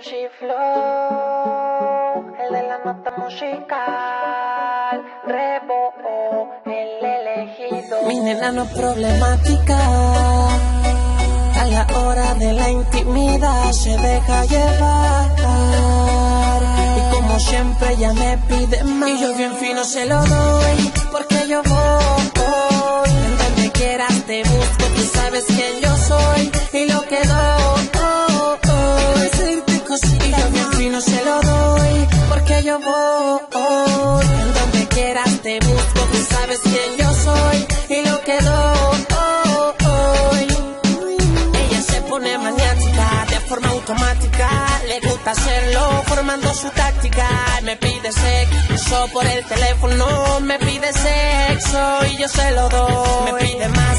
Flow, el de la nota musical, Rebo, el elegido. Mi nena no es problemática, a la hora de la intimidad se deja llevar. Y como siempre ella me pide más, y yo bien fino se lo doy, porque yo voy. En donde quieras te busco, tú sabes quién yo voy. En donde quieras te busco, tú sabes quién yo soy, y lo que doy. Ella se pone maniática de forma automática, le gusta hacerlo formando su táctica. Me pide sexo por el teléfono, me pide sexo y yo se lo doy. Me pide más,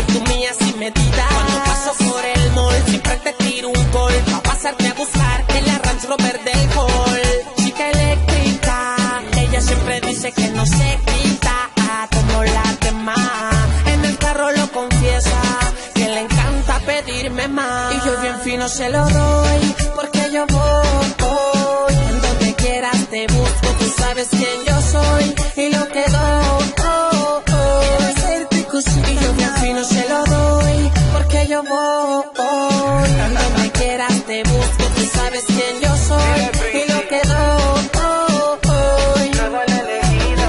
y tú mía sin medida. Cuando paso por el mall siempre te tiro un gol, pa' pasarte a buscar en la Range Rover del hall. Chica eléctrica, ella siempre dice que no se quita como la demás. En el carro lo confiesa, que le encanta pedirme más. Y yo bien fino se lo doy, porque yo voy. En donde quieras te busco, tú sabes quién yo soy. Y lo que doy, quieras te busco, tú sabes quién yo soy. Y lo que doy.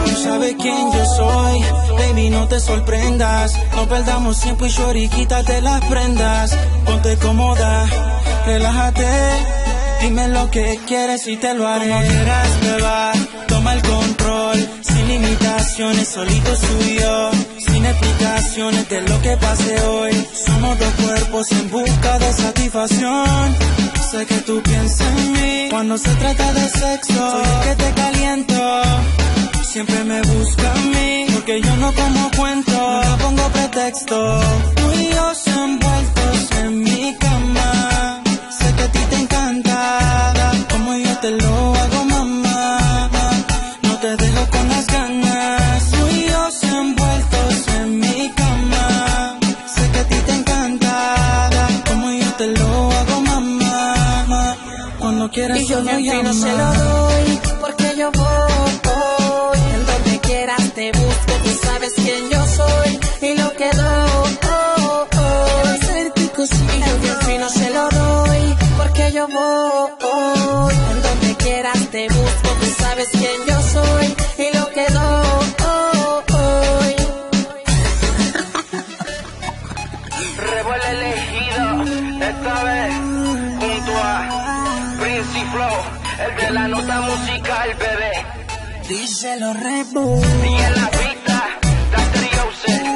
Tú sabes quién yo soy, baby, no te sorprendas. No perdamos tiempo y shorty, quítate las prendas. Ponte cómoda, relájate. Dime lo que quieres y te lo haré. Como quieras, beba, toma el control. Sin limitaciones, solito suyo. Sin explicaciones de lo que pase hoy. Somos dos cuerpos en busca de satisfacción. Sé que tú piensas en mí cuando se trata de sexo. Soy el que te caliento. Siempre me busca a mí, porque yo no como cuento, no pongo pretexto. Tú y yo quieras Y yo bien fino se lo doy, porque yo voy. En donde quieras te busco, tú sabes quién yo soy. Y lo que doy. Y yo bien fino se lo doy, porque yo voy. En donde quieras te busco, tú sabes quién yo soy. Y lo que doy. Revuelve elegido, esta vez Flow, el de la nota musical, bebé. Dice los rebos. Sigue la pista, Dr. Joseph.